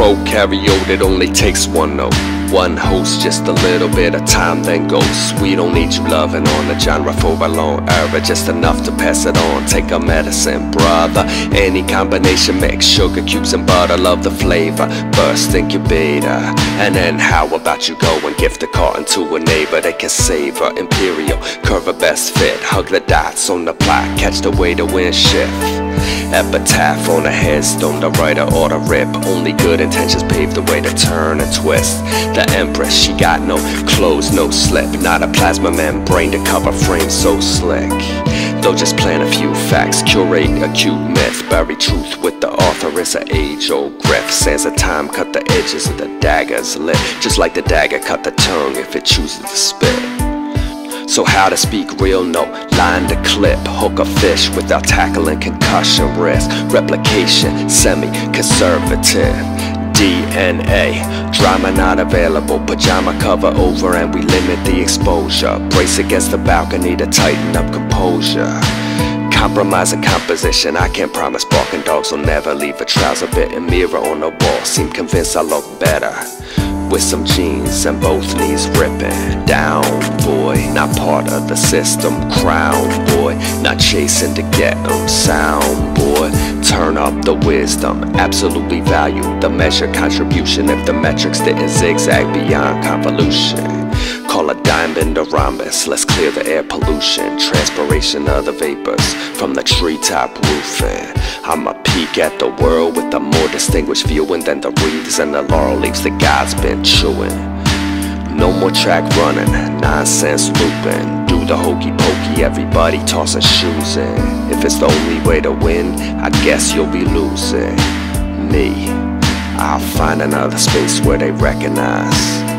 prokaryote, it only takes one note. One host, just a little bit of time, then goes. We don't need you loving on the genre for a long era, just enough to pass it on. Take a medicine, brother. Any combination mix, sugar cubes and butter, love the flavor. Burst incubator, and then how about you go and gift a carton to a neighbor that can savor imperial, curve a best fit, hug the dots on the plot, catch the way the wind shift. Epitaph on the headstone, the writer or the rip. Only good intentions pave the way to turn and twist. The empress, she got no clothes, no slip. Not a plasma membrane to cover frame so slick. Though just plant a few facts, curate acute myth, bury truth with the author is an age-old griff. Sands of time cut the edges of the dagger's lit, just like the dagger cut the tongue if it chooses to spit. So how to speak real, no line to clip Hook a fish without tackling concussion risk Replication, semi-conservative DNA Drama not available, pajama cover over and we limit the exposure Brace against the balcony to tighten up composure Compromising composition, I can't promise barking dogs will never leave a trouser bit and mirror on the wall Seem convinced I look better with some jeans and both knees ripping down, boy. Not part of the system, crown, boy. Not chasing to get them sound. Turn up the wisdom, absolutely value the measure contribution if the metrics didn't zigzag beyond convolution. Call a diamond a rhombus, let's clear the air pollution. Transpiration of the vapors from the treetop roofing. I'ma peek at the world with a more distinguished viewing than the wreaths and the laurel leaves the gods been chewing. No more track running, nonsense looping. Do the hokey pokey, everybody tossing shoes in. If it's the only way to win, I guess you'll be losing. Me, I'll find another space where they recognize.